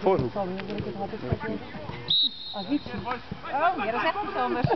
Voorhoek. Oh. Oh, ja, dat is echt iets anders.